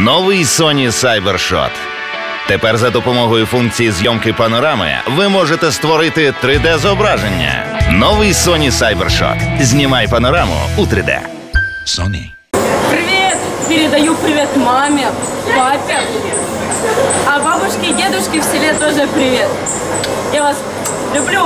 Новий Sony CyberShot. Тепер за допомогою функції зйомки панорами ви можете створити 3D-зображення. Новий Sony CyberShot. Знімай панораму у 3D. Sony. Привіт! Передаю привіт мамі, папі, А бабушке и дедушке в селе тоже привет. Я вас люблю.